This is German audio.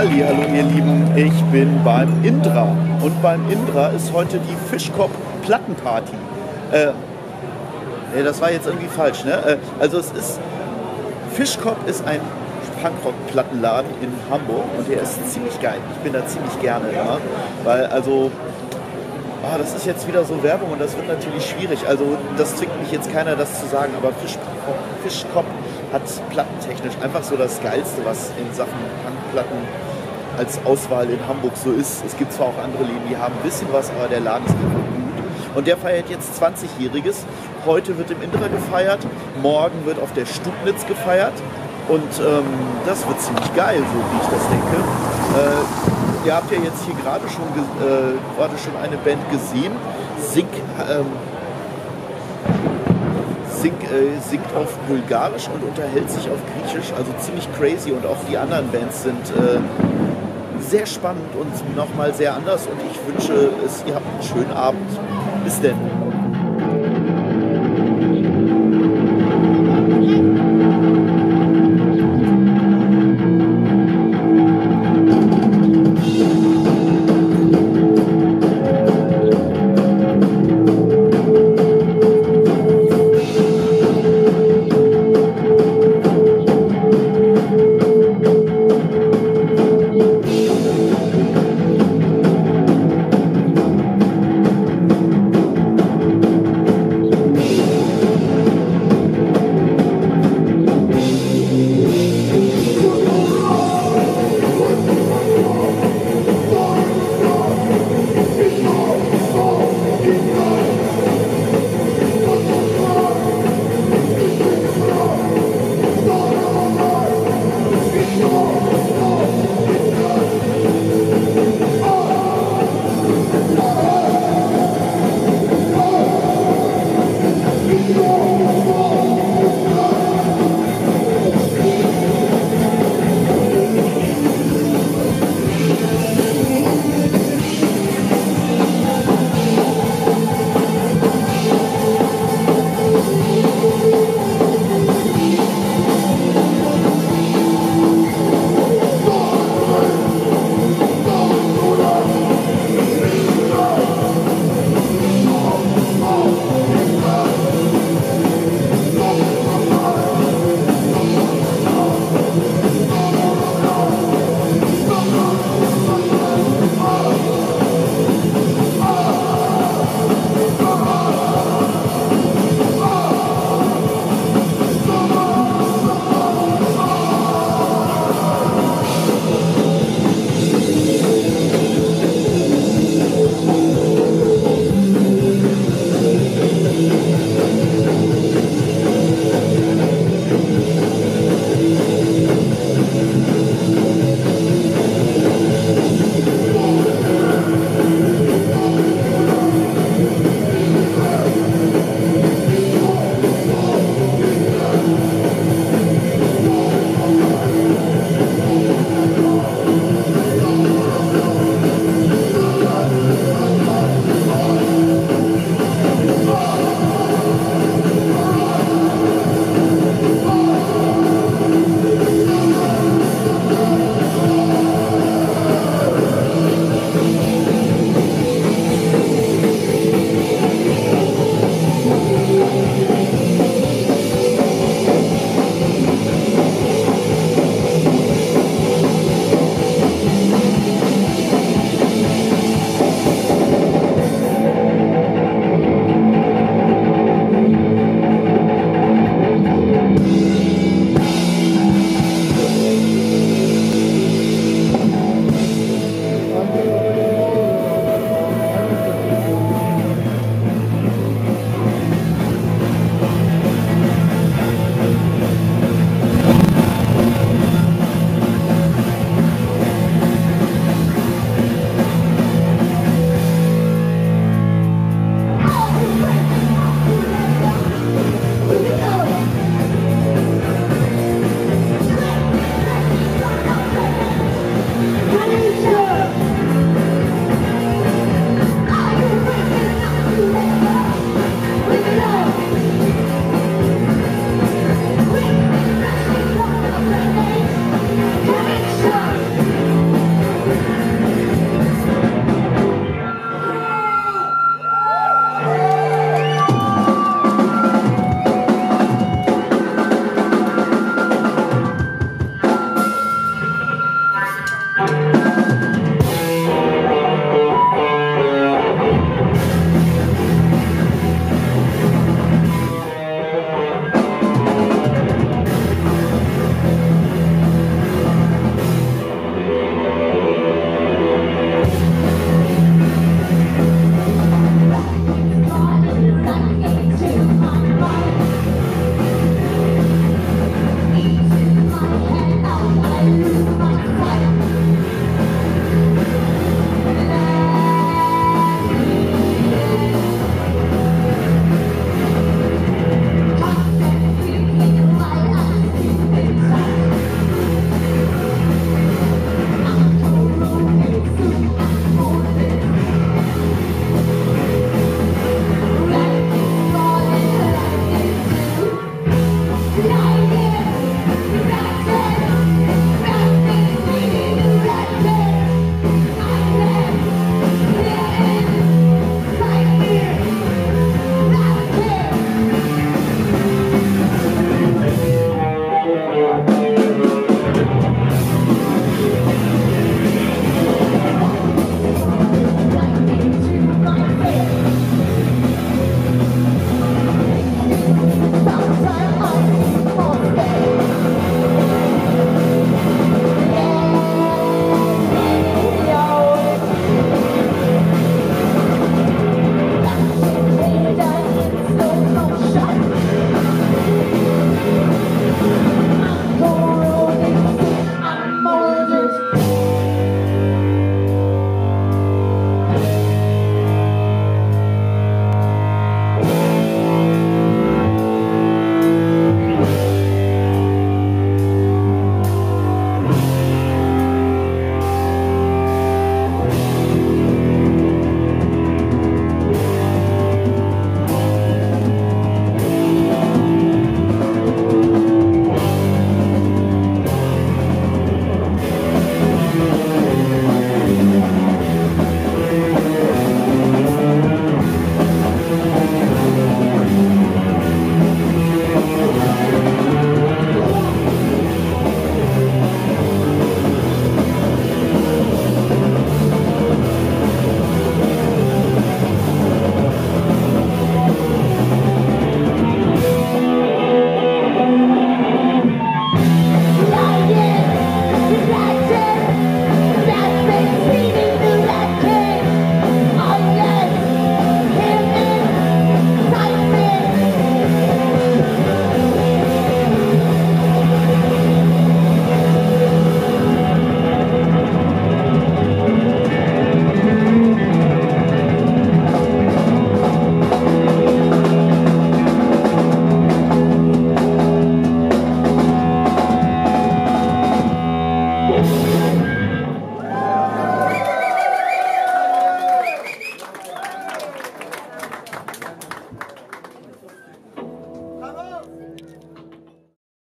Hallo ihr Lieben, ich bin beim Indra und beim Indra ist heute die Fischkopf Plattenparty. Äh, das war jetzt irgendwie falsch, ne? Äh, also es ist Fischkopf ist ein Punkrock-Plattenladen in Hamburg und der ist ziemlich geil. Ich bin da ziemlich gerne da, weil also ah, das ist jetzt wieder so Werbung und das wird natürlich schwierig. Also das zwingt mich jetzt keiner, das zu sagen, aber Fischkopf, Fischkopf hat plattentechnisch einfach so das Geilste, was in Sachen Punkplatten als Auswahl in Hamburg so ist. Es gibt zwar auch andere Läden, die haben ein bisschen was, aber der Laden ist gut. Und der feiert jetzt 20-Jähriges. Heute wird im Indra gefeiert, morgen wird auf der Stubnitz gefeiert. Und ähm, das wird ziemlich geil, so wie ich das denke. Äh, ihr habt ja jetzt hier gerade schon, äh, schon eine Band gesehen. Sink, ähm, sing, äh, singt auf Bulgarisch und unterhält sich auf Griechisch, also ziemlich crazy. Und auch die anderen Bands sind äh, sehr spannend und nochmal sehr anders. Und ich wünsche es, ihr habt einen schönen Abend. Bis denn.